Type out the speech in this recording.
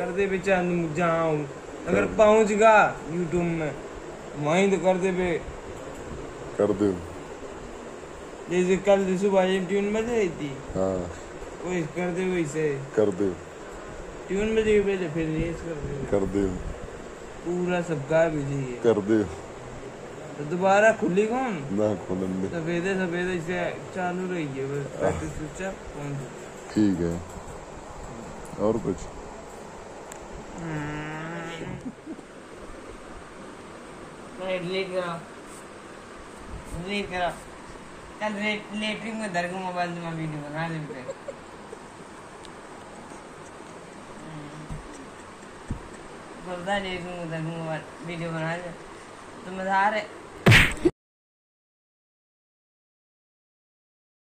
चाहूँ जहाँ हूँ अगर पहुँच गया यूट्यूब में वहीं तो कर दे पे। कर दो जैसे कल सुबह ट्यून बज रही थी। हाँ। वही कर दे वैसे कर दो ट्यून बज गई पहले फिर रेस कर दे कर दो पूरा सबका बिज़ी है। कर दो तो दोबारा खुली कौन? ना खोलन। दे सफेदे सफेदे से चालू रही है। बस प्रैक्टिस स्विच ठीक है। और कुछ? ડિલીટ કરો ડિલીટ કરો કાલ લેટરિંગમાં દરગ મોબાઈલમાં વીડિયો બનાવી દીધો બધા લેટરિંગમાં દરગ મોબાઈલ વીડિયો બનાવે તો બધા આ